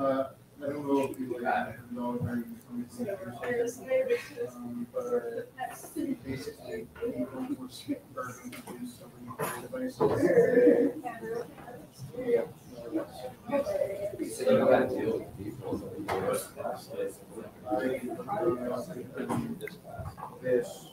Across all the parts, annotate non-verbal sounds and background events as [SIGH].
Uh, I don't know if you like know um, but basically, people were burning to do so many devices. Yeah. This.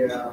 Yeah.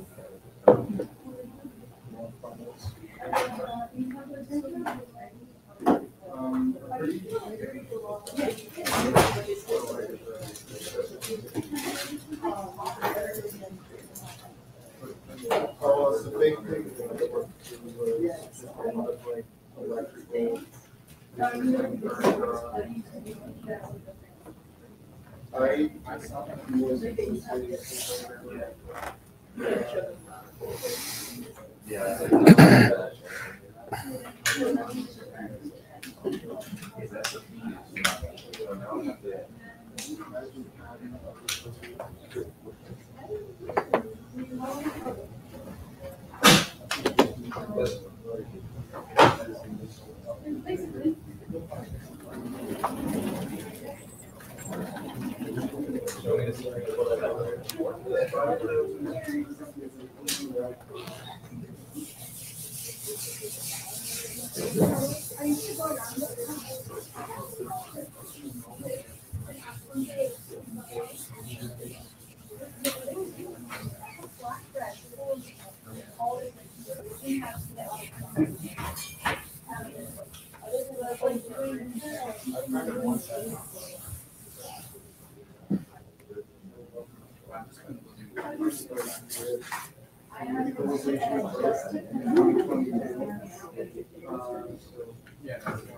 manufacturing?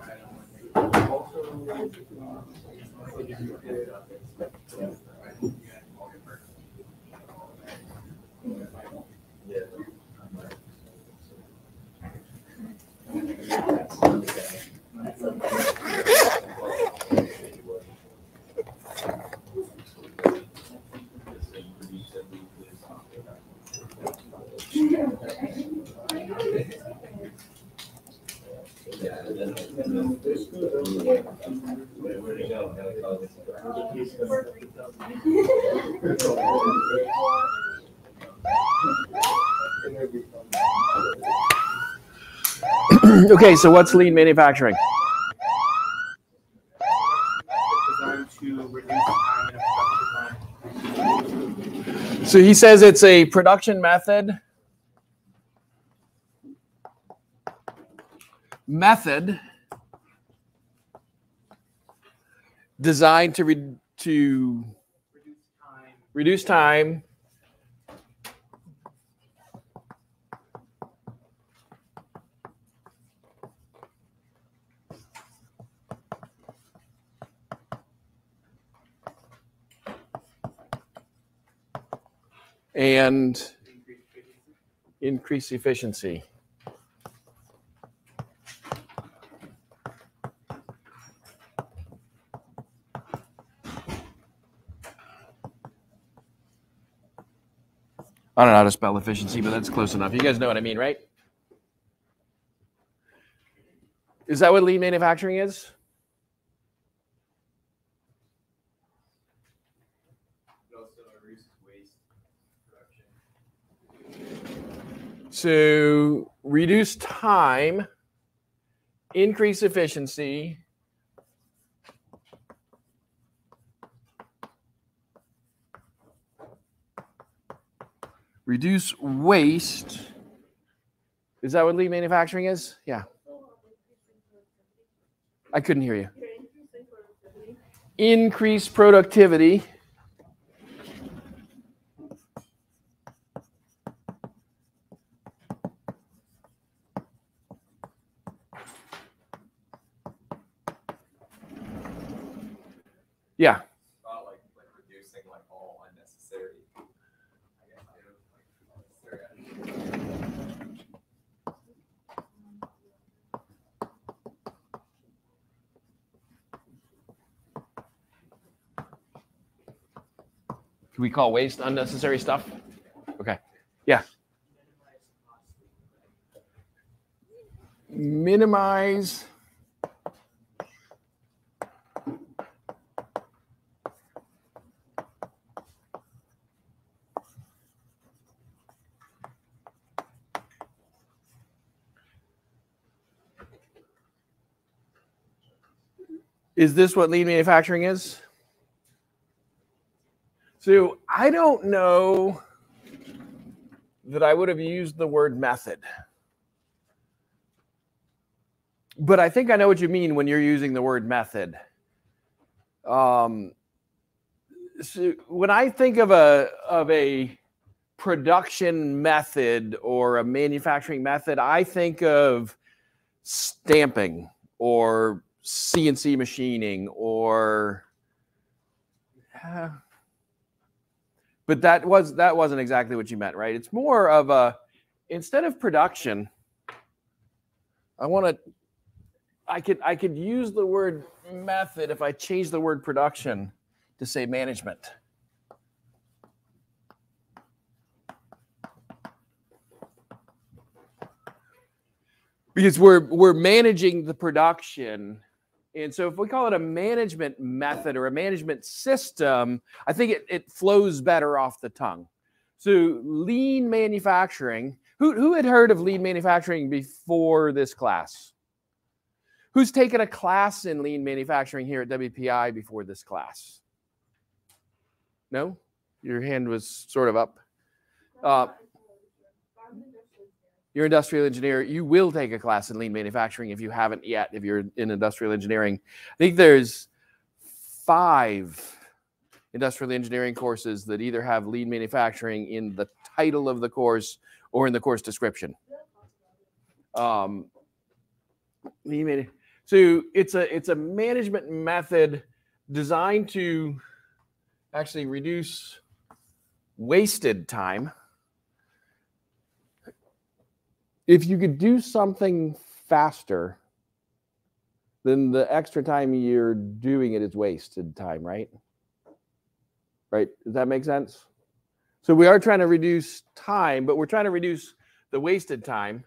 Designed to reduce [LAUGHS] time so what's lean manufacturing? So he says it's a production method. Method designed to to. Reduce time and Increase efficiency. I don't know how to spell efficiency, but that's close enough. You guys know what I mean, right? Is that what lean manufacturing is? So reduce time increase efficiency. Reduce waste. Is that what lean manufacturing is? Yeah. I couldn't hear you. Increase productivity. Yeah. Not like, like reducing like all unnecessary. I guess items, like unnecessary items. Can we call waste unnecessary stuff? Okay. Yeah. Minimize. Is this what lean manufacturing is? So I don't know that I would have used the word method. But I think I know what you mean when you're using the word method. Um, so when I think of a of a production method or a manufacturing method, I think of stamping or CNC machining or uh, but that was that wasn't exactly what you meant, right? It's more of a instead of production, I want to I could I could use the word method if I change the word production to say management. Because we're we're managing the production and so if we call it a management method or a management system, I think it, it flows better off the tongue. So lean manufacturing, who, who had heard of lean manufacturing before this class? Who's taken a class in lean manufacturing here at WPI before this class? No? Your hand was sort of up. Uh, you're industrial engineer. You will take a class in lean manufacturing if you haven't yet, if you're in industrial engineering. I think there's five industrial engineering courses that either have lean manufacturing in the title of the course or in the course description. Um, so it's a it's a management method designed to actually reduce wasted time if you could do something faster, then the extra time you're doing it is wasted time, right? Right? Does that make sense? So we are trying to reduce time, but we're trying to reduce the wasted time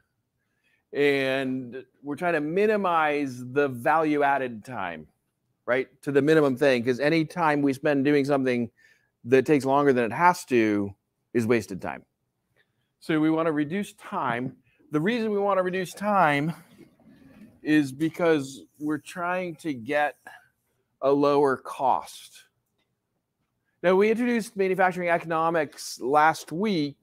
and we're trying to minimize the value added time, right? To the minimum thing. Because any time we spend doing something that takes longer than it has to is wasted time. So we want to reduce time the reason we want to reduce time is because we're trying to get a lower cost. Now, we introduced manufacturing economics last week.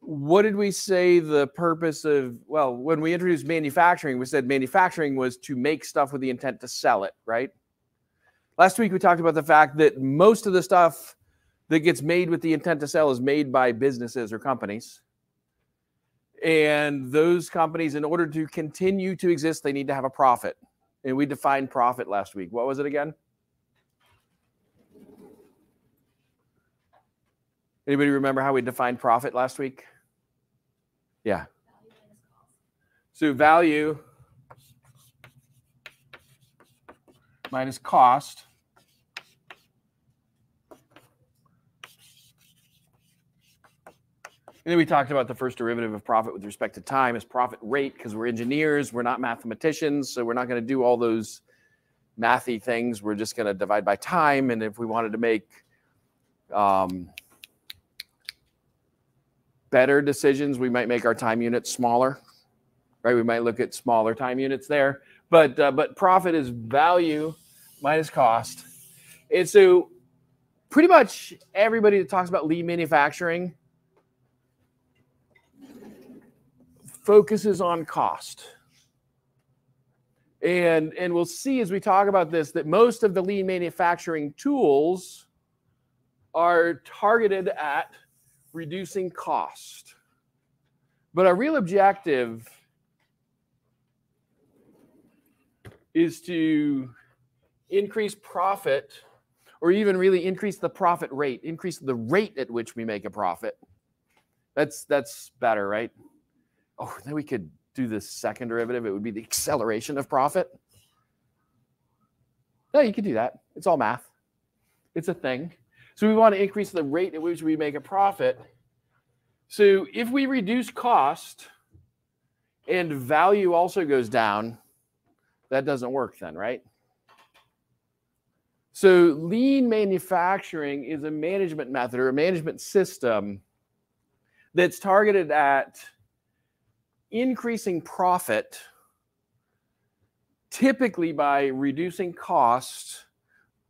What did we say the purpose of? Well, when we introduced manufacturing, we said manufacturing was to make stuff with the intent to sell it, right? Last week, we talked about the fact that most of the stuff that gets made with the intent to sell is made by businesses or companies. And those companies, in order to continue to exist, they need to have a profit. And we defined profit last week. What was it again? Anybody remember how we defined profit last week? Yeah. So value minus cost And then we talked about the first derivative of profit with respect to time is profit rate because we're engineers, we're not mathematicians, so we're not going to do all those mathy things. We're just going to divide by time. And if we wanted to make um, better decisions, we might make our time units smaller. right? We might look at smaller time units there, but uh, but profit is value minus cost. And so pretty much everybody that talks about lean manufacturing focuses on cost. And and we'll see as we talk about this that most of the lean manufacturing tools are targeted at reducing cost. But our real objective is to increase profit or even really increase the profit rate, increase the rate at which we make a profit. That's that's better, right? Oh, then we could do the second derivative. It would be the acceleration of profit. No, you could do that. It's all math. It's a thing. So we want to increase the rate at which we make a profit. So if we reduce cost and value also goes down, that doesn't work then, right? So lean manufacturing is a management method or a management system that's targeted at increasing profit typically by reducing costs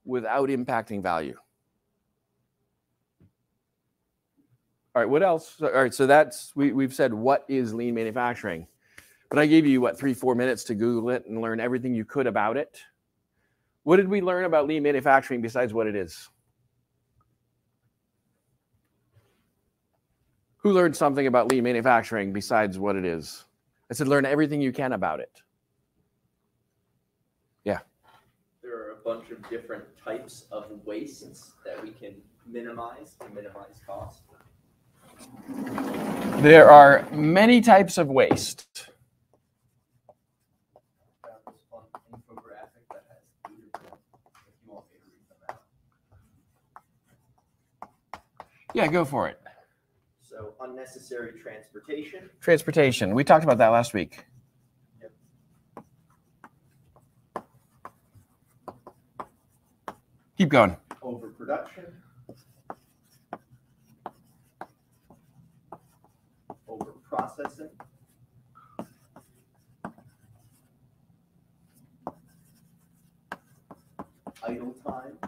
without impacting value. All right, what else? All right, so that's we, we've said what is lean manufacturing. But I gave you what three, four minutes to Google it and learn everything you could about it. What did we learn about lean manufacturing besides what it is? Who learned something about lean manufacturing besides what it is? I said, learn everything you can about it. Yeah. There are a bunch of different types of wastes that we can minimize to minimize cost. There are many types of waste. Found this fun infographic that has eight of them, if you want me to read them out. Yeah, go for it. So unnecessary transportation, Transportation. We talked about that last week. Yep. Keep going. overproduction. Overprocessing. Idle time,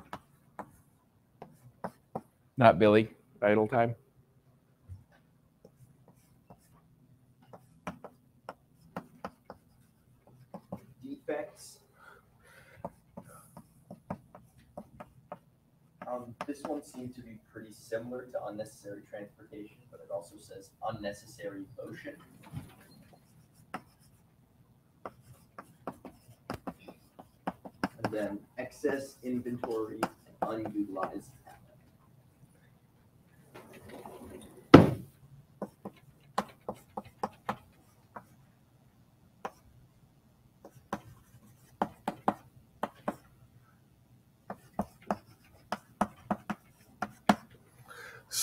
Not Billy. Idle time. defects. Um, this one to be pretty similar to unnecessary transportation, but it also says unnecessary motion. And then excess inventory and unutilized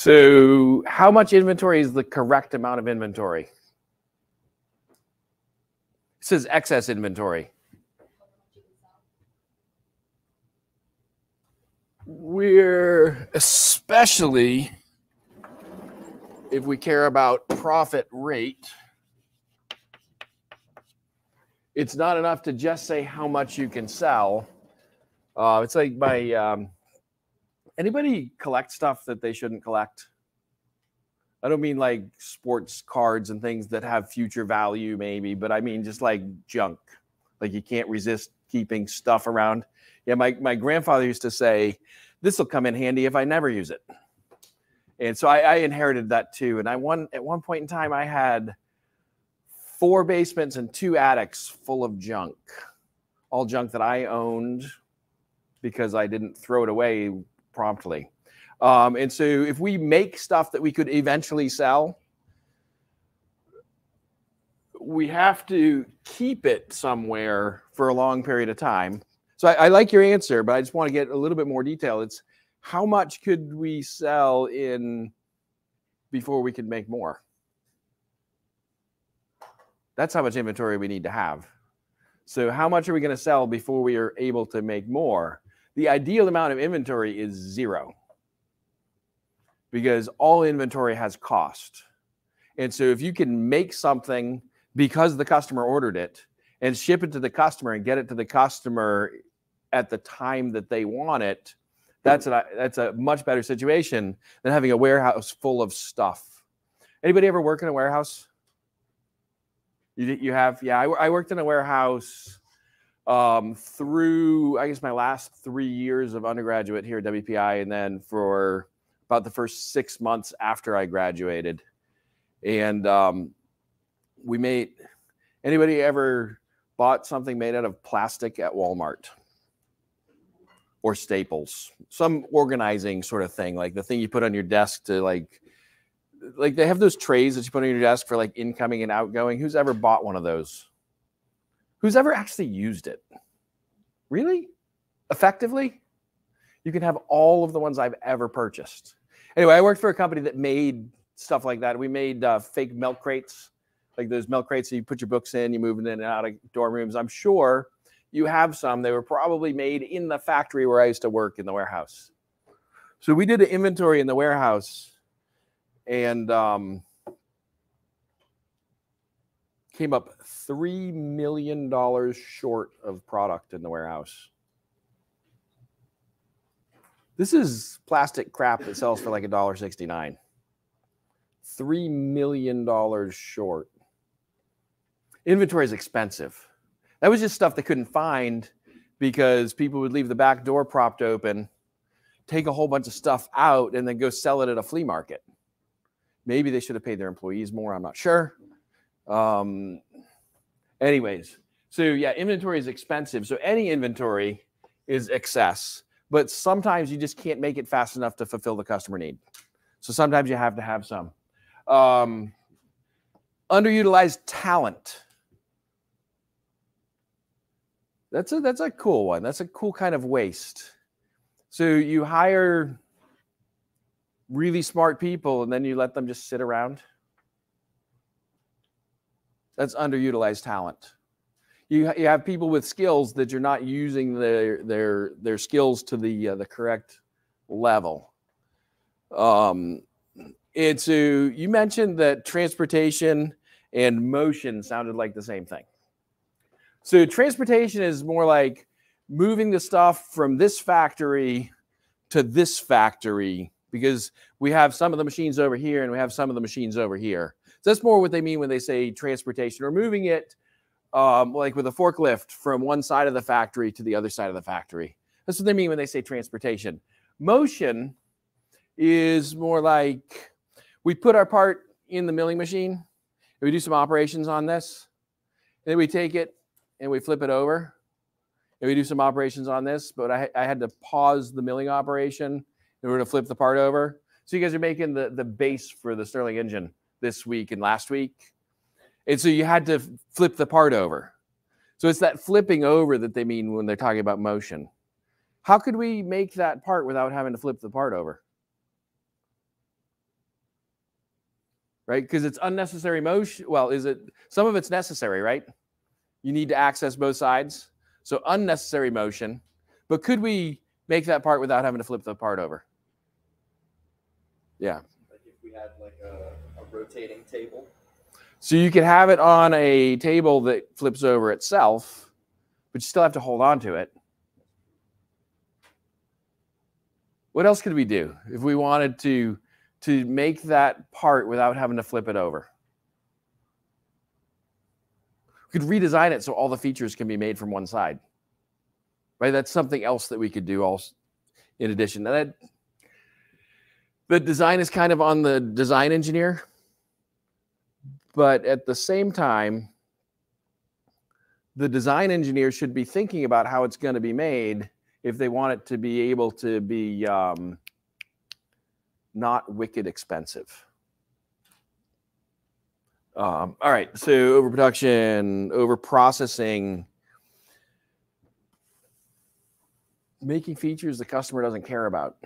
So, how much inventory is the correct amount of inventory? It says excess inventory. We're especially if we care about profit rate. It's not enough to just say how much you can sell. Uh, it's like my um, anybody collect stuff that they shouldn't collect? I don't mean like sports cards and things that have future value, maybe, but I mean just like junk. Like you can't resist keeping stuff around. Yeah, my, my grandfather used to say, This will come in handy if I never use it. And so I, I inherited that too. And I one at one point in time I had four basements and two attics full of junk. All junk that I owned because I didn't throw it away promptly. Um, and so if we make stuff that we could eventually sell, we have to keep it somewhere for a long period of time. So I, I like your answer, but I just want to get a little bit more detail. It's how much could we sell in before we could make more? That's how much inventory we need to have. So how much are we going to sell before we are able to make more? The ideal amount of inventory is zero because all inventory has cost. And so if you can make something because the customer ordered it and ship it to the customer and get it to the customer at the time that they want it that's a that's a much better situation than having a warehouse full of stuff. Anybody ever work in a warehouse? You, you have? Yeah I, I worked in a warehouse um, through i guess my last three years of undergraduate here at wpi and then for about the first six months after i graduated and um, we made anybody ever bought something made out of plastic at Walmart or Staples, some organizing sort of thing, like the thing you put on your desk to like, like they have those trays that you put on your desk for like incoming and outgoing. Who's ever bought one of those? Who's ever actually used it? Really? Effectively? You can have all of the ones I've ever purchased. Anyway, I worked for a company that made stuff like that. We made uh, fake milk crates, like those milk crates that you put your books in, you move them in and out of dorm rooms. I'm sure you have some. They were probably made in the factory where I used to work in the warehouse. So we did an inventory in the warehouse and um, came up $3 million short of product in the warehouse. This is plastic crap that sells for like a dollar sixty nine. $3 million short. Inventory is expensive. That was just stuff they couldn't find because people would leave the back door propped open, take a whole bunch of stuff out, and then go sell it at a flea market. Maybe they should have paid their employees more. I'm not sure. Um, anyways, so yeah, inventory is expensive. So any inventory is excess, but sometimes you just can't make it fast enough to fulfill the customer need. So sometimes you have to have some. Um, underutilized talent. That's a that's a cool one. That's a cool kind of waste. So you hire really smart people and then you let them just sit around. That's underutilized talent. You, you have people with skills that you're not using their their their skills to the uh, the correct level. Um, and so you mentioned that transportation and motion sounded like the same thing. So transportation is more like moving the stuff from this factory to this factory because we have some of the machines over here and we have some of the machines over here. That's more what they mean when they say transportation or moving it um, like with a forklift from one side of the factory to the other side of the factory. That's what they mean when they say transportation. Motion is more like we put our part in the milling machine, we do some operations on this, and then we take it and we flip it over, and we do some operations on this, but I, I had to pause the milling operation in order to flip the part over. So you guys are making the, the base for the Stirling engine this week and last week. And so you had to flip the part over. So it's that flipping over that they mean when they're talking about motion. How could we make that part without having to flip the part over? right? Because it's unnecessary motion. Well, is it some of it's necessary, right? You need to access both sides. So unnecessary motion. But could we make that part without having to flip the part over? Yeah. Like if we had like a, a rotating table. So you could have it on a table that flips over itself, but you still have to hold on to it. What else could we do if we wanted to to make that part without having to flip it over. We could redesign it so all the features can be made from one side. Right? That's something else that we could do also in addition. That the design is kind of on the design engineer, but at the same time, the design engineer should be thinking about how it's going to be made if they want it to be able to be um, not wicked expensive. Um, all right, so overproduction, overprocessing, making features the customer doesn't care about,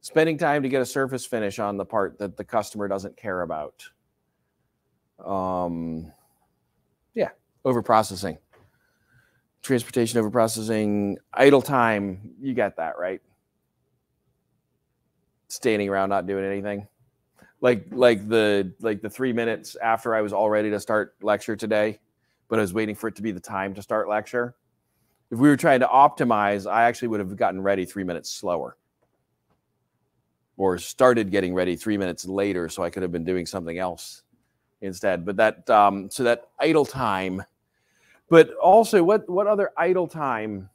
spending time to get a surface finish on the part that the customer doesn't care about. Um, yeah, overprocessing, transportation overprocessing, idle time. You got that right standing around not doing anything. like like the like the three minutes after I was all ready to start lecture today, but I was waiting for it to be the time to start lecture. If we were trying to optimize, I actually would have gotten ready three minutes slower. Or started getting ready three minutes later, so I could have been doing something else instead. But that um, so that idle time. But also, what what other idle time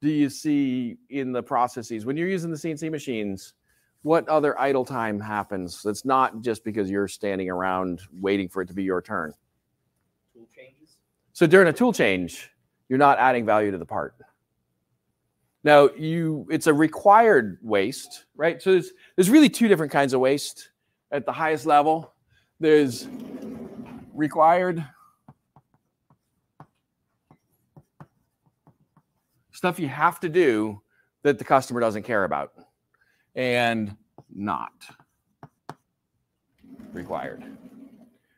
do you see in the processes when you're using the CNC machines? What other idle time happens? That's not just because you're standing around waiting for it to be your turn. Tool changes. So during a tool change, you're not adding value to the part. Now you it's a required waste, right? So there's there's really two different kinds of waste at the highest level. There's required stuff you have to do that the customer doesn't care about and not required.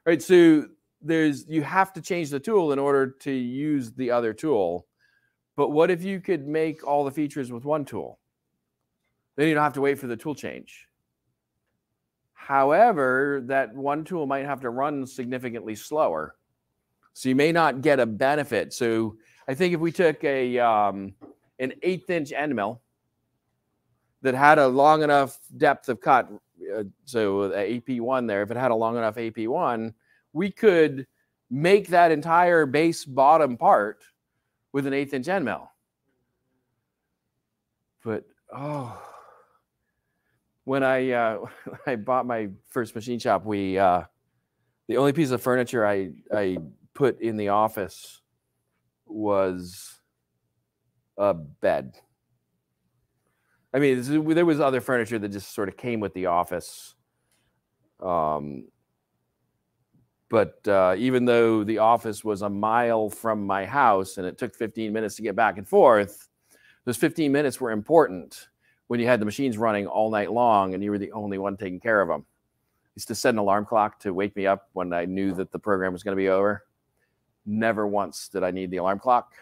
Right? So there's you have to change the tool in order to use the other tool. But what if you could make all the features with one tool? Then you don't have to wait for the tool change. However, that one tool might have to run significantly slower. So you may not get a benefit. So I think if we took a um, an eighth inch end mill that had a long enough depth of cut, uh, so AP1 there, if it had a long enough AP1, we could make that entire base bottom part with an eighth inch end mill. But oh, when I uh, [LAUGHS] I bought my first machine shop, we uh, the only piece of furniture I I put in the office was a bed. I mean, there was other furniture that just sort of came with the office. Um, but uh, even though the office was a mile from my house and it took 15 minutes to get back and forth, those 15 minutes were important when you had the machines running all night long and you were the only one taking care of them. I used to set an alarm clock to wake me up when I knew that the program was going to be over. Never once did I need the alarm clock.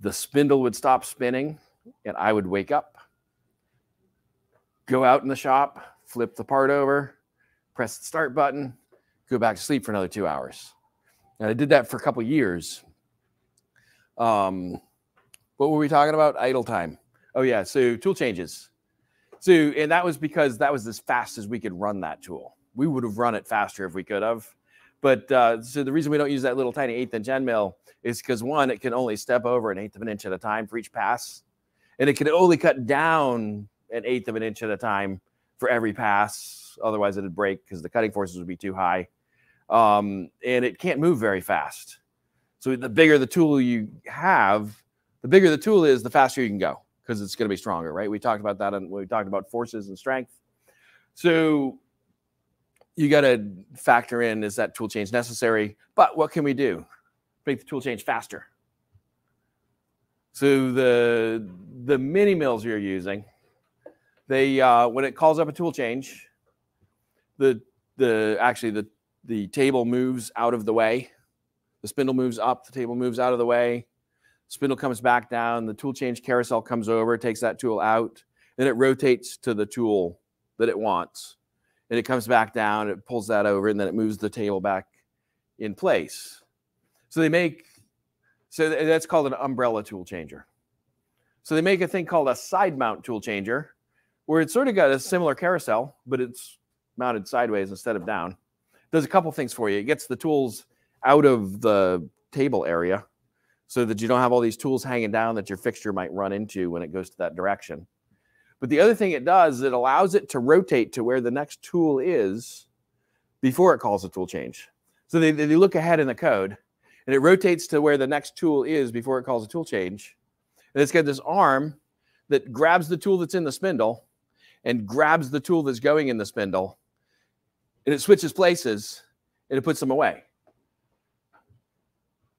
The spindle would stop spinning and I would wake up, go out in the shop, flip the part over, press the start button, go back to sleep for another two hours. And I did that for a couple years. Um, what were we talking about? Idle time. Oh yeah, so tool changes. So and that was because that was as fast as we could run that tool. We would have run it faster if we could have. But uh, so the reason we don't use that little tiny eighth inch end mill is because one, it can only step over an eighth of an inch at a time for each pass, and it can only cut down an eighth of an inch at a time for every pass. Otherwise, it'd break because the cutting forces would be too high, um, and it can't move very fast. So the bigger the tool you have, the bigger the tool is, the faster you can go because it's going to be stronger, right? We talked about that and we talked about forces and strength. So you got to factor in is that tool change necessary? But what can we do? Make the tool change faster. So the the mini mills you're using, they uh, when it calls up a tool change, the the actually the the table moves out of the way. The spindle moves up, the table moves out of the way. Spindle comes back down, the tool change carousel comes over, takes that tool out, then it rotates to the tool that it wants. And it comes back down, it pulls that over, and then it moves the table back in place. So they make, so that's called an umbrella tool changer. So they make a thing called a side mount tool changer, where it's sort of got a similar carousel, but it's mounted sideways instead of down. Does a couple things for you. It gets the tools out of the table area so that you don't have all these tools hanging down that your fixture might run into when it goes to that direction. But the other thing it does is it allows it to rotate to where the next tool is before it calls a tool change. So they, they look ahead in the code and it rotates to where the next tool is before it calls a tool change. And it's got this arm that grabs the tool that's in the spindle and grabs the tool that's going in the spindle and it switches places and it puts them away.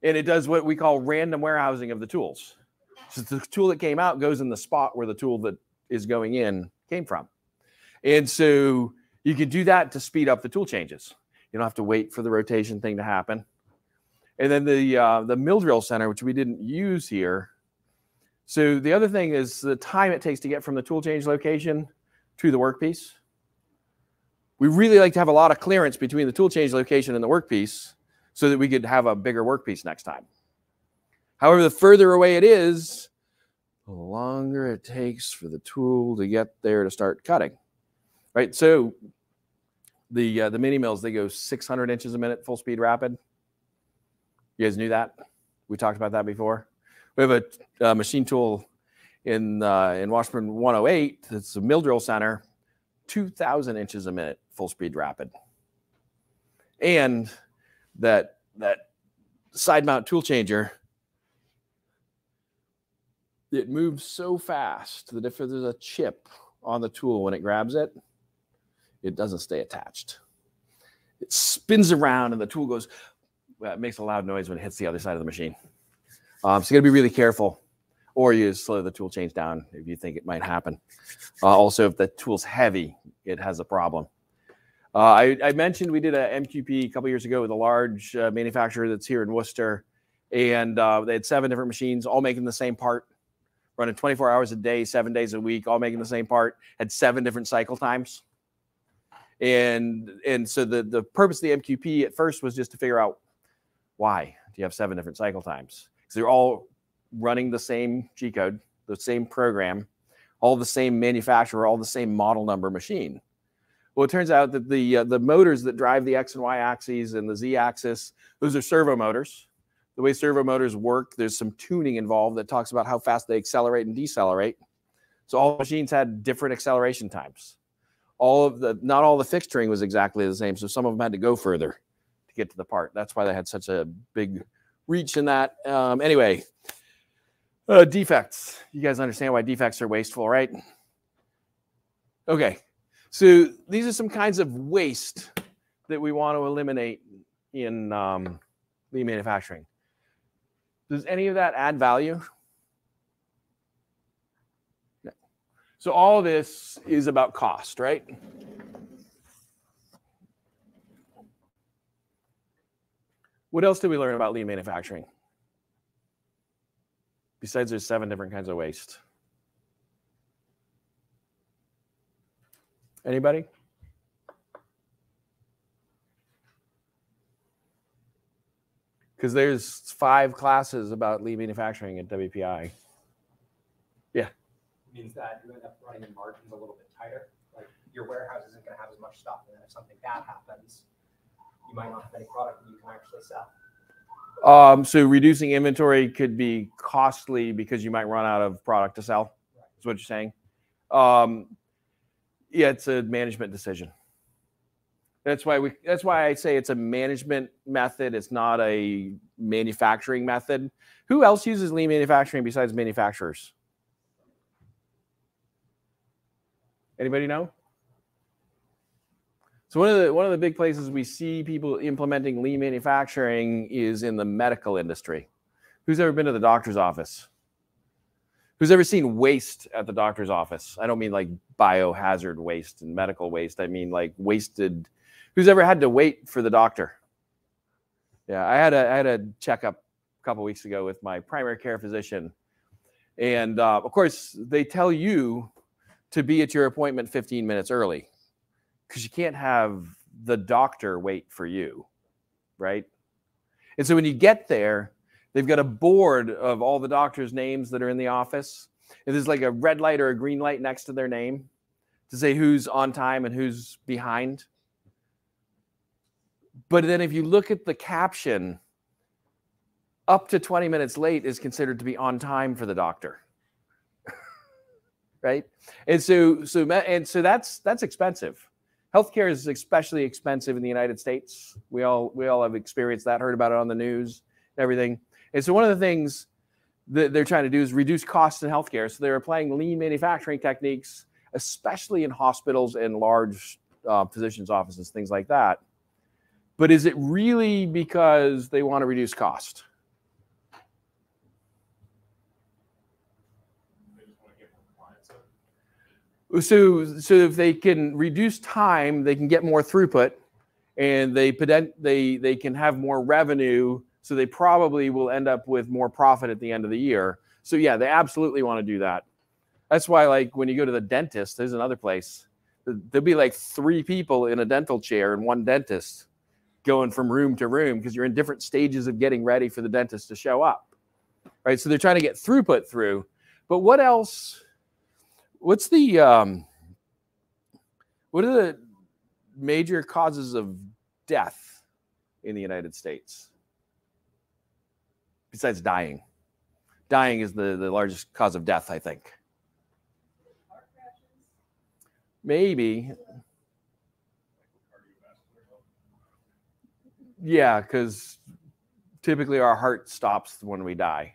And it does what we call random warehousing of the tools. So the tool that came out goes in the spot where the tool that is going in came from. And so you can do that to speed up the tool changes. You don't have to wait for the rotation thing to happen. And then the uh, the mill drill center, which we didn't use here. So the other thing is the time it takes to get from the tool change location to the workpiece. We really like to have a lot of clearance between the tool change location and the workpiece so that we could have a bigger workpiece next time. However, the further away it is, the longer it takes for the tool to get there to start cutting. Right? So the uh, the mini mills they go 600 inches a minute full speed rapid. You guys knew that? We talked about that before. We have a, a machine tool in uh, in Washburn 108. It's a mill drill center, 2,000 inches a minute full speed rapid, and that that side mount tool changer. It moves so fast that if there's a chip on the tool when it grabs it, it doesn't stay attached. It spins around and the tool goes, well, it makes a loud noise when it hits the other side of the machine. Um, so you got to be really careful, or you slow the tool change down if you think it might happen. Uh, also, if the tool's heavy, it has a problem. Uh, I, I, mentioned we did a MQP a couple years ago with a large uh, manufacturer that's here in Worcester, and uh, they had seven different machines, all making the same part running 24 hours a day, seven days a week, all making the same part, had seven different cycle times. And and so the, the purpose of the MQP at first was just to figure out why do you have seven different cycle times? Because they're all running the same G code, the same program, all the same manufacturer, all the same model number machine. Well, it turns out that the uh, the motors that drive the X and Y axes and the Z axis, those are servo motors the way servo motors work, there's some tuning involved that talks about how fast they accelerate and decelerate. So all machines had different acceleration times. All of the not all the fixturing was exactly the same, so some of them had to go further to get to the part. That's why they had such a big reach in that. Um, anyway, uh, defects. You guys understand why defects are wasteful, right? Okay, so these are some kinds of waste that we want to eliminate in um, lean manufacturing. Does any of that add value? No. So all of this is about cost, right? What else did we learn about lean manufacturing? Besides there's seven different kinds of waste. Anybody? because there's five classes about lean manufacturing at WPI. Yeah. Means that you end up running in margins a little bit tighter. Like your warehouse isn't going to have as much stuff, and then if something bad happens, you might not have any product that you can actually sell. Um, so reducing inventory could be costly because you might run out of product to sell. Right. Is what you're saying? Um, yeah, it's a management decision. That's why we. That's why I say it's a management method. It's not a manufacturing method. Who else uses lean manufacturing besides manufacturers? Anybody know? So one of the one of the big places we see people implementing lean manufacturing is in the medical industry. Who's ever been to the doctor's office? Who's ever seen waste at the doctor's office? I don't mean like biohazard waste and medical waste. I mean like wasted Who's ever had to wait for the doctor? Yeah, I had a I had a checkup a couple weeks ago with my primary care physician, and uh, of course they tell you to be at your appointment 15 minutes early because you can't have the doctor wait for you, right? And so when you get there, they've got a board of all the doctors' names that are in the office. And there's like a red light or a green light next to their name to say who's on time and who's behind. But then if you look at the caption, up to 20 minutes late is considered to be on time for the doctor. [LAUGHS] right? And so so and so that's that's expensive. Healthcare is especially expensive in the United States. We all we all have experienced that, heard about it on the news, everything. And so one of the things that they're trying to do is reduce costs in healthcare. So they're applying lean manufacturing techniques, especially in hospitals and large uh, physicians' offices, things like that. But is it really because they want to reduce cost? So, so if they can reduce time, they can get more throughput, and they they they can have more revenue. So they probably will end up with more profit at the end of the year. So yeah, they absolutely want to do that. That's why, like when you go to the dentist, there's another place there'll be like three people in a dental chair and one dentist going from room to room because you're in different stages of getting ready for the dentist to show up. Right? So they're trying to get throughput through. But what else? What's the um what are the major causes of death in the United States? Besides dying. Dying is the, the largest cause of death, I think. Maybe. Yeah, because typically our heart stops when we die.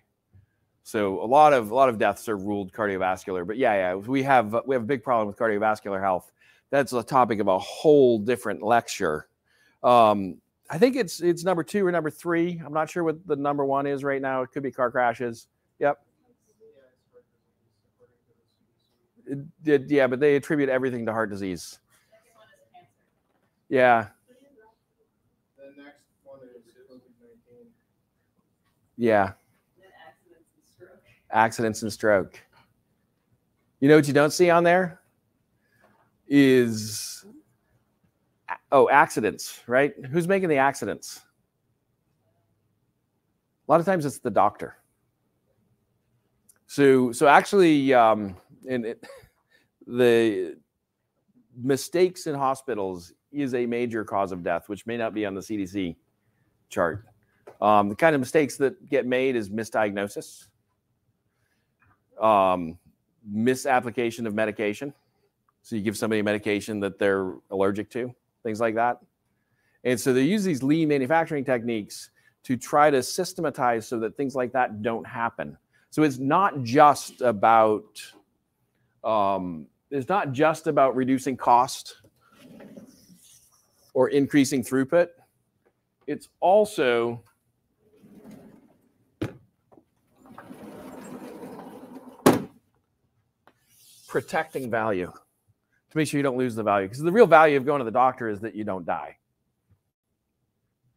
So a lot of a lot of deaths are ruled cardiovascular. But yeah, yeah, we have we have a big problem with cardiovascular health. That's a topic of a whole different lecture. Um, I think it's it's number two or number three. I'm not sure what the number one is right now. It could be car crashes. Yep. It did, yeah, but they attribute everything to heart disease. Yeah, The next one is COVID nineteen. yeah. Accidents and stroke. You know what you don't see on there is oh accidents, right? Who's making the accidents? A lot of times it's the doctor. So so actually, um, and it, [LAUGHS] the mistakes in hospitals is a major cause of death, which may not be on the CDC chart. Um, the kind of mistakes that get made is misdiagnosis, um, misapplication of medication. So you give somebody a medication that they're allergic to, things like that. And so they use these lean manufacturing techniques to try to systematize so that things like that don't happen. So it's not just about um, it's not just about reducing cost or increasing throughput. It's also protecting value to make sure you don't lose the value. Because the real value of going to the doctor is that you don't die.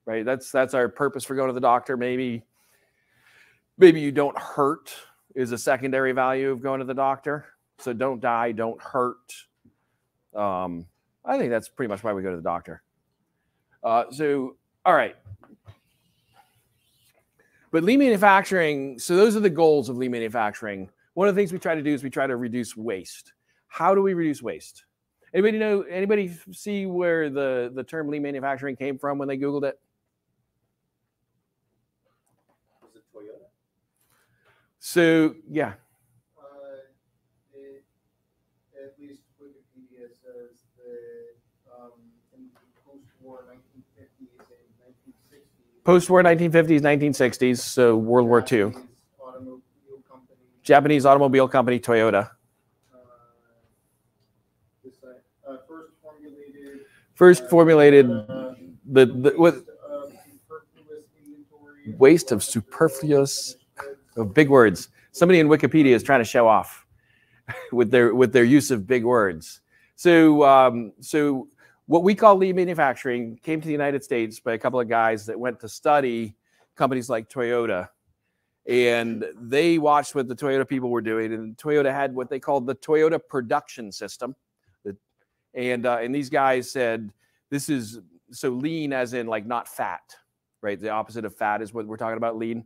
Right? That's that's our purpose for going to the doctor. Maybe maybe you don't hurt is a secondary value of going to the doctor. So don't die, don't hurt. Um, I think that's pretty much why we go to the doctor. Uh, so, all right. But lean manufacturing, so those are the goals of lean manufacturing. One of the things we try to do is we try to reduce waste. How do we reduce waste? Anybody know, anybody see where the, the term lean manufacturing came from when they Googled it? Was it Toyota? So, yeah. Uh, it, at least Wikipedia says that, um, in post-war nineteen fifties and nineteen sixties. Post-war 1950s, 1960s, so World War II. Automobile Japanese automobile company Toyota. Uh, first formulated. First formulated uh, the, the what waste of superfluous Waste of superfluous- of big words. Somebody in Wikipedia is trying to show off [LAUGHS] with their with their use of big words. So um, so what we call lean manufacturing came to the United States by a couple of guys that went to study companies like Toyota. And they watched what the Toyota people were doing, and Toyota had what they called the Toyota production system. And uh, and these guys said, "This is so lean, as in like not fat, right? The opposite of fat is what we're talking about, lean."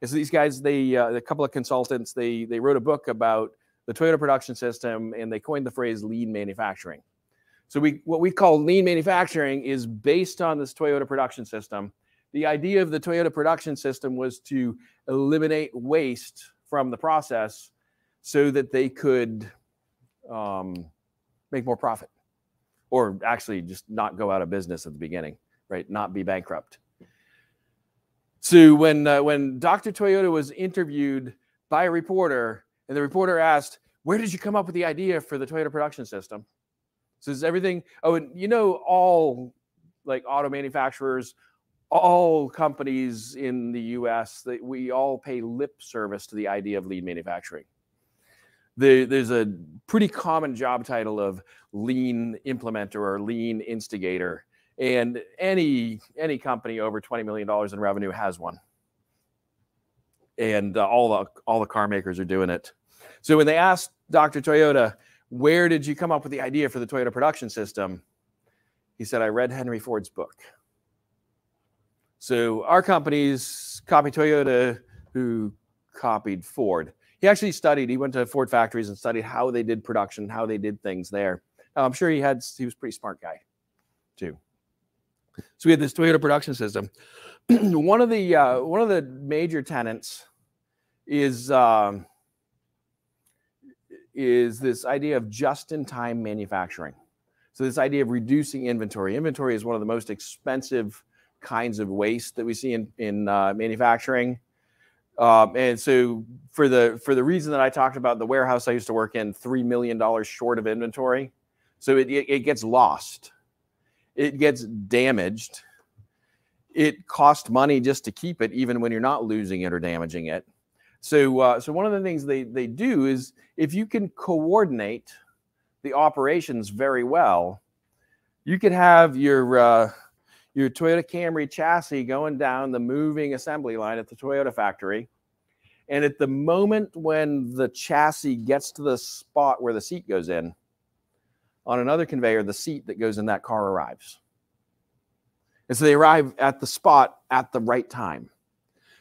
is these guys they uh, a couple of consultants they they wrote a book about the Toyota production system and they coined the phrase lean manufacturing. So we what we call lean manufacturing is based on this Toyota production system. The idea of the Toyota production system was to eliminate waste from the process so that they could um, make more profit or actually just not go out of business at the beginning, right? Not be bankrupt. So when uh, when Dr. Toyota was interviewed by a reporter, and the reporter asked, "Where did you come up with the idea for the Toyota production system?" So is everything? Oh, and you know, all like auto manufacturers, all companies in the U.S. that we all pay lip service to the idea of lean manufacturing. There, there's a pretty common job title of lean implementer or lean instigator and any any company over 20 million dollars in revenue has one and uh, all the all the car makers are doing it so when they asked dr toyota where did you come up with the idea for the Toyota production system? He said, I read Henry Ford's book. So our companies copy Toyota, who copied Ford. He actually studied, he went to Ford factories and studied how they did production, how they did things there. Now, I'm sure he had, he was a pretty smart guy too. So we had this Toyota production system. [CLEARS THROAT] one of the uh, one of the major tenants is um, is this idea of just-in-time manufacturing. So this idea of reducing inventory. Inventory is one of the most expensive kinds of waste that we see in in uh, manufacturing. Um, and so for the for the reason that I talked about, the warehouse I used to work in, three million dollars short of inventory, so it, it, it gets lost, it gets damaged, it costs money just to keep it, even when you're not losing it or damaging it. So uh, so one of the things they they do is if you can coordinate the operations very well, you could have your uh, your Toyota Camry chassis going down the moving assembly line at the Toyota factory. And at the moment when the chassis gets to the spot where the seat goes in, on another conveyor, the seat that goes in that car arrives. And so they arrive at the spot at the right time.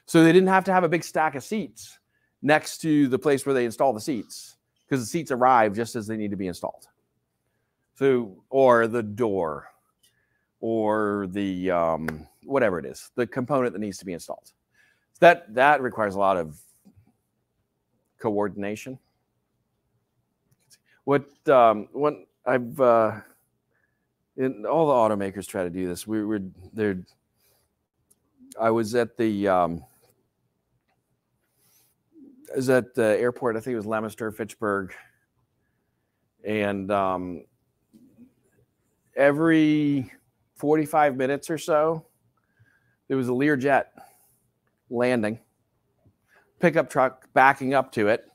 So they didn't have to have a big stack of seats next to the place where they install the seats because the seats arrive just as they need to be installed. So, or the door, or the um, whatever it is, the component that needs to be installed. So that that requires a lot of coordination. What um, what I've uh, in all the automakers try to do this. We were there. I was at the um, I was at the airport. I think it was Leominster, Fitchburg, and um, every 45 minutes or so, there was a Learjet landing, pickup truck backing up to it,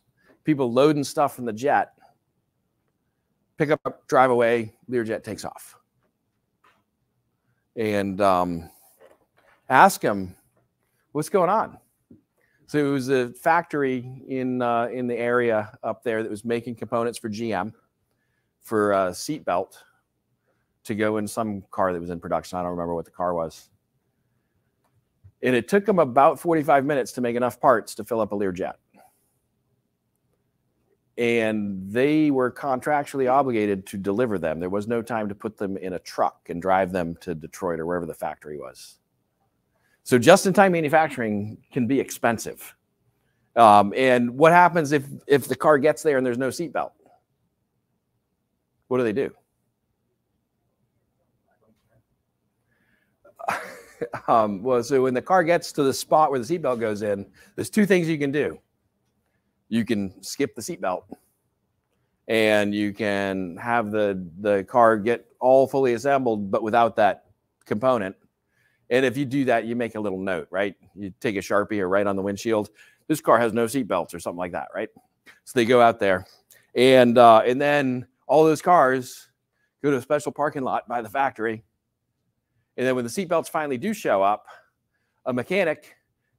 people loading stuff from the jet, pickup, drive away, Learjet takes off. And um, ask him, what's going on? So it was a factory in uh, in the area up there that was making components for GM for a seatbelt to go in some car that was in production. I don't remember what the car was. And it took them about 45 minutes to make enough parts to fill up a Learjet. And they were contractually obligated to deliver them. There was no time to put them in a truck and drive them to Detroit or wherever the factory was. So just in time manufacturing can be expensive. Um, and what happens if, if the car gets there and there's no seatbelt? What do they do? [LAUGHS] um, well, so when the car gets to the spot where the seatbelt goes in, there's two things you can do. You can skip the seatbelt, and you can have the the car get all fully assembled, but without that component. And if you do that, you make a little note, right? You take a sharpie or write on the windshield. This car has no seatbelts or something like that, right? So they go out there, and uh, and then all those cars go to a special parking lot by the factory and then when the seatbelts finally do show up, a mechanic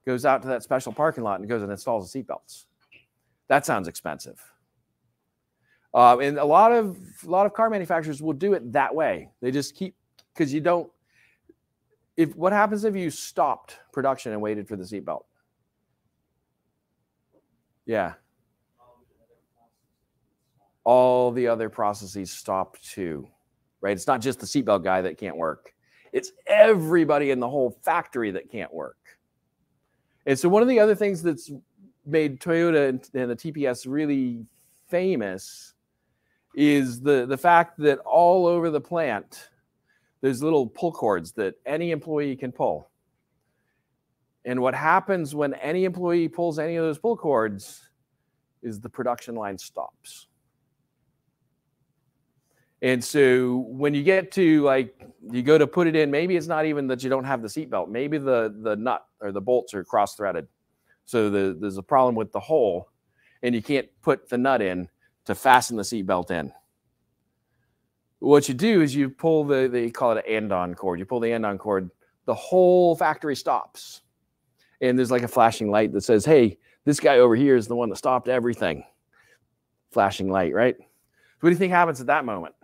goes out to that special parking lot and goes and installs the seatbelts. That sounds expensive. Uh, and a lot of a lot of car manufacturers will do it that way. They just keep because you don't. If what happens if you stopped production and waited for the seatbelt? Yeah. All the other processes stop too, right? It's not just the seatbelt guy that can't work. It's everybody in the whole factory that can't work. And so one of the other things that's made Toyota and the TPS really famous is the, the fact that all over the plant, there's little pull cords that any employee can pull. And what happens when any employee pulls any of those pull cords is the production line stops. And so when you get to like you go to put it in, maybe it's not even that you don't have the seatbelt. Maybe the the nut or the bolts are cross threaded. So the, there's a problem with the hole, and you can't put the nut in to fasten the seatbelt in. What you do is you pull the they call it an andon cord. You pull the andon cord, the whole factory stops, and there's like a flashing light that says, "Hey, this guy over here is the one that stopped everything." Flashing light, right? what do you think happens at that moment?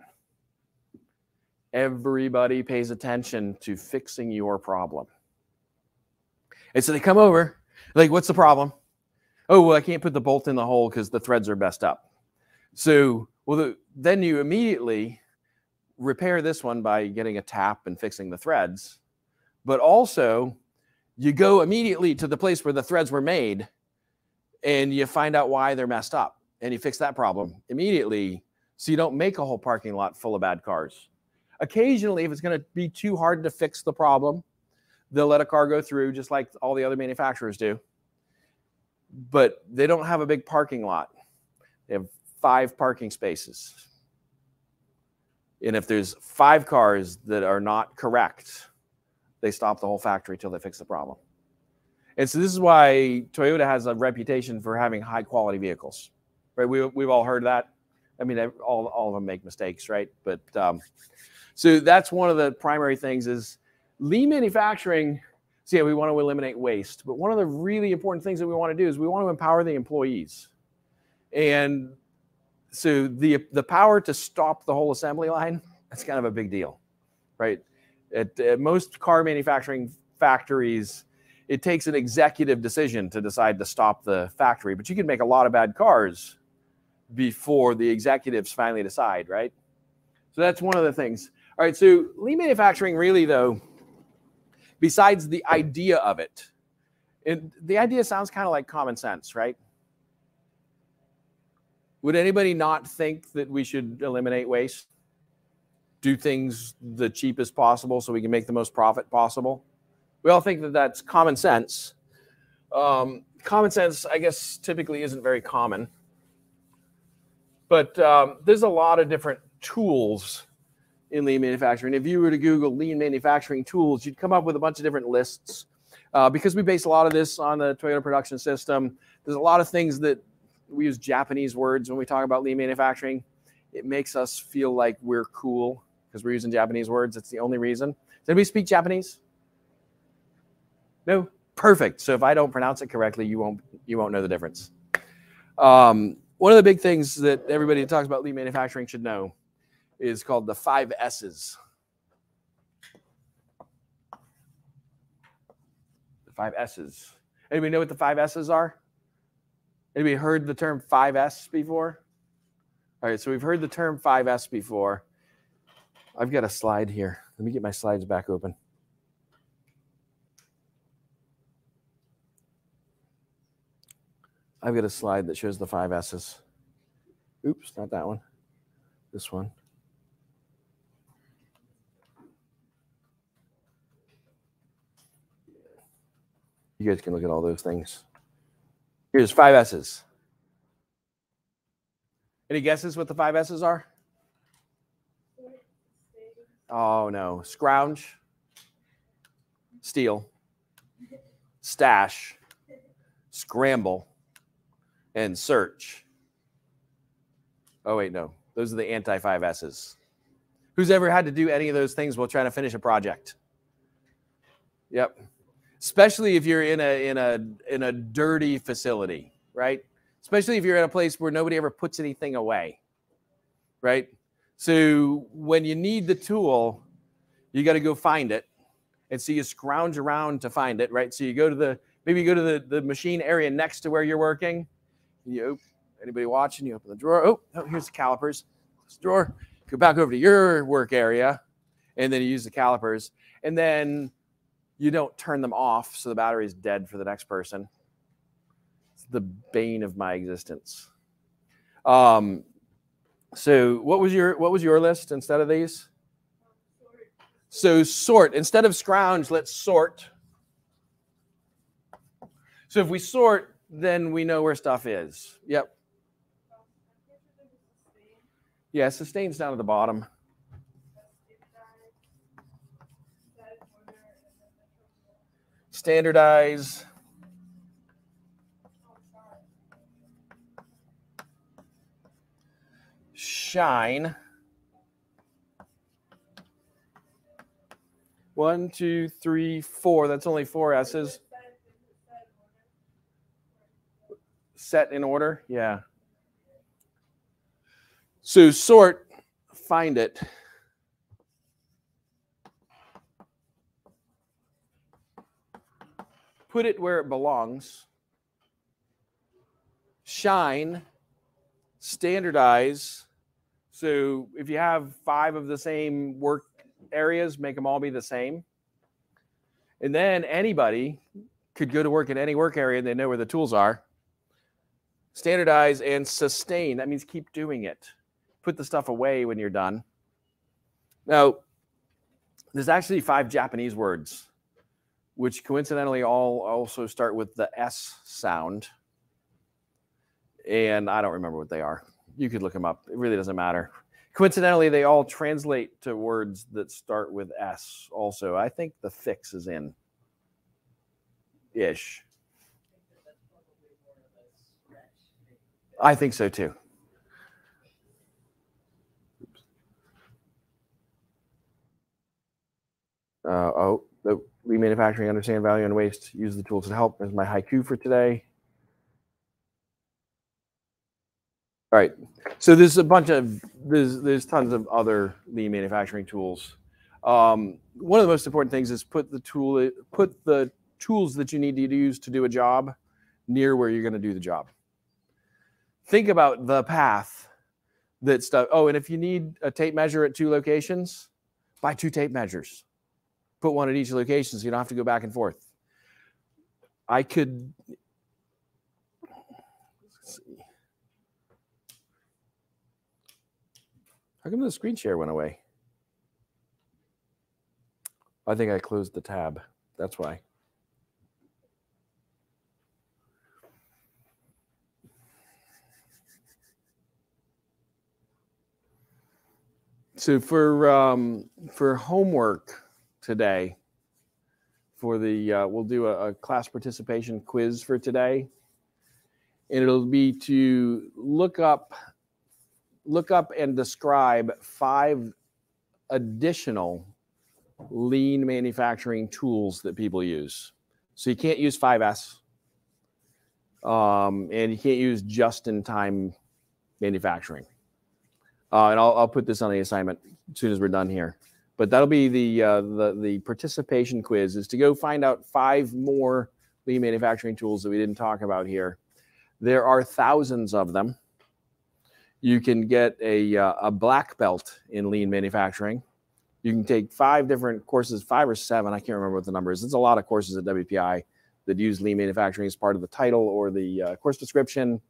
Everybody pays attention to fixing your problem. And so they come over, like, what's the problem? Oh, well, I can't put the bolt in the hole because the threads are messed up. So, well, the, then you immediately repair this one by getting a tap and fixing the threads. But also, you go immediately to the place where the threads were made and you find out why they're messed up and you fix that problem immediately so you don't make a whole parking lot full of bad cars. Occasionally, if it's going to be too hard to fix the problem, they'll let a car go through just like all the other manufacturers do. But they don't have a big parking lot. They have five parking spaces. And if there's five cars that are not correct, they stop the whole factory till they fix the problem. And so this is why Toyota has a reputation for having high quality vehicles, right? We, we've all heard that. I mean, all, all of them make mistakes, right? But um, so that's one of the primary things is lean manufacturing. So yeah, we want to eliminate waste, but one of the really important things that we want to do is we want to empower the employees. And so the the power to stop the whole assembly line, that's kind of a big deal, right? At, at most car manufacturing factories, it takes an executive decision to decide to stop the factory, but you can make a lot of bad cars before the executives finally decide, right? So that's one of the things. All right, so lean manufacturing really though, besides the idea of it, it the idea sounds kind of like common sense, right? Would anybody not think that we should eliminate waste? Do things the cheapest possible so we can make the most profit possible? We all think that that's common sense. Um, common sense, I guess, typically isn't very common. But um, there's a lot of different tools in lean manufacturing. If you were to Google lean manufacturing tools, you'd come up with a bunch of different lists. Uh, because we base a lot of this on the Toyota production system, there's a lot of things that we use Japanese words when we talk about lean manufacturing. It makes us feel like we're cool because we're using Japanese words. It's the only reason. Does anybody speak Japanese? No? Perfect. So if I don't pronounce it correctly, you won't you won't know the difference. Um, one of the big things that everybody that talks about lean manufacturing should know is called the five S's. The five S's. Anybody know what the five S's are? Anybody heard the term five 5S before? All right, so we've heard the term five 5S before. I've got a slide here. Let me get my slides back open. I've got a slide that shows the five S's. Oops, not that one. This one. You guys can look at all those things. Here's five S's. Any guesses what the five S's are? Oh no. Scrounge, steal, stash, scramble, and search. Oh, wait, no. Those are the anti five S's. Who's ever had to do any of those things while trying to finish a project? Yep. Especially if you're in a in a in a dirty facility, right? Especially if you're in a place where nobody ever puts anything away. Right? So when you need the tool, you got to go find it. And so you scrounge around to find it, right? So you go to the maybe you go to the, the machine area next to where you're working you oh, anybody watching, you open the drawer. Oh, oh here's the calipers. This drawer. Go back over to your work area, and then you use the calipers, and then you don't turn them off so the battery is dead for the next person. It's the bane of my existence. Um, so what was your what was your list instead of these? So sort instead of scrounge, let's sort. So if we sort, then we know where stuff is. Yep. Yeah, sustain's down at the bottom. Standardize. Shine. One, two, three, four. That's only four S's. set in order? Yeah. So sort, find it. Put it where it belongs. Shine, standardize. So if you have five of the same work areas, make them all be the same. And then anybody could go to work in any work area and they know where the tools are. Standardize and sustain. That means keep doing it. Put the stuff away when you're done. Now, there's actually five Japanese words, which coincidentally all also start with the S sound. And I don't remember what they are. You could look them up. It really doesn't matter. Coincidentally, they all translate to words that start with S also. I think the fix is in ish. I think so too. Uh, oh, remanufacturing, understand value and waste, use the tools to help is my haiku for today. All right, so there's a bunch of there's there's tons of other lean manufacturing tools. Um, one of the most important things is put the tool put the tools that you need to use to do a job near where you're going to do the job. Think about the path that stuff. Oh, and if you need a tape measure at two locations, buy two tape measures. Put one at each location so you don't have to go back and forth. I could. How come the screen share went away? I think I closed the tab. That's why. So for um, for homework today, for the uh, we'll do a, a class participation quiz for today, and it'll be to look up look up and describe five additional lean manufacturing tools that people use. So you can't use 5S, um, and you can't use just-in-time manufacturing. Uh, and I'll, I'll put this on the assignment as soon as we're done here. But that'll be the, uh, the the participation quiz is to go find out five more lean manufacturing tools that we didn't talk about here. There are thousands of them. You can get a, uh, a black belt in lean manufacturing. You can take five different courses, five or seven. I can't remember what the number is. It's a lot of courses at WPI that use lean manufacturing as part of the title or the uh, course description.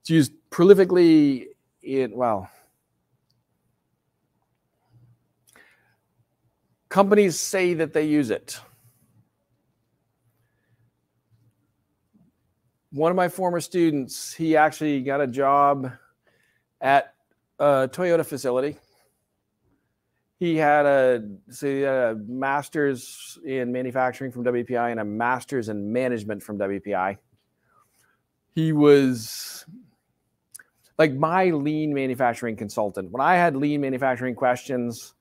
It's used prolifically in, well, companies say that they use it. One of my former students, he actually got a job at a Toyota facility. He had a so he had a master's in manufacturing from WPI and a master's in management from WPI. He was like my lean manufacturing consultant. When I had lean manufacturing questions,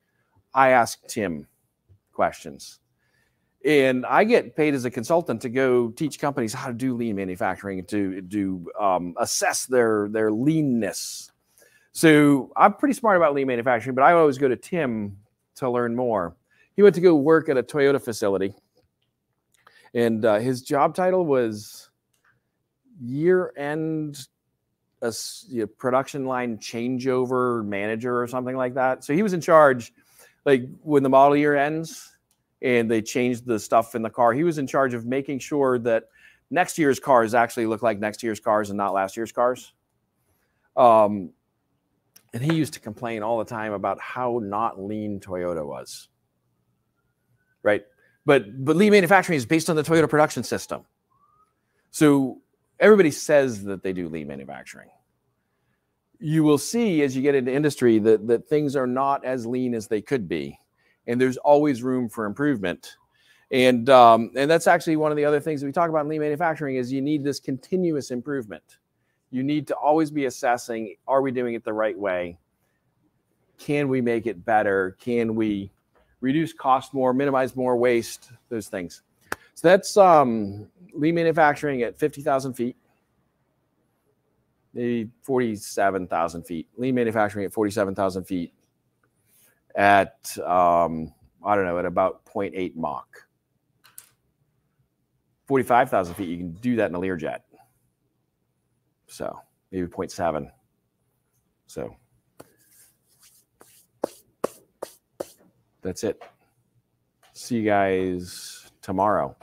I asked Tim questions. And I get paid as a consultant to go teach companies how to do lean manufacturing to to um, assess their their leanness so I'm pretty smart about lean manufacturing, but I always go to Tim to learn more. He went to go work at a Toyota facility, and uh, his job title was year end a you know, production line changeover manager or something like that. So he was in charge, like when the model year ends and they changed the stuff in the car. He was in charge of making sure that next year's cars actually look like next year's cars and not last year's cars. Um, and he used to complain all the time about how not lean Toyota was. Right? But but lean manufacturing is based on the Toyota production system. So everybody says that they do lean manufacturing. You will see as you get into industry that, that things are not as lean as they could be. And there's always room for improvement. And um, and that's actually one of the other things that we talk about in lean manufacturing is you need this continuous improvement you need to always be assessing are we doing it the right way? Can we make it better? Can we reduce cost more, minimize more waste, those things. So that's um, lean manufacturing at 50,000 feet. maybe 47,000 feet. Lean manufacturing at 47,000 feet at, um, I don't know, at about 0.8 Mach. 45,000 feet, you can do that in a Learjet. So maybe 0.7. So that's it. See you guys tomorrow.